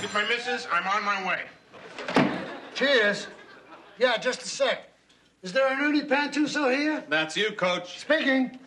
If my missus, I'm on my way. Cheers. Yeah, just a sec. Is there an Ernie Pantuso here? That's you, coach. Speaking.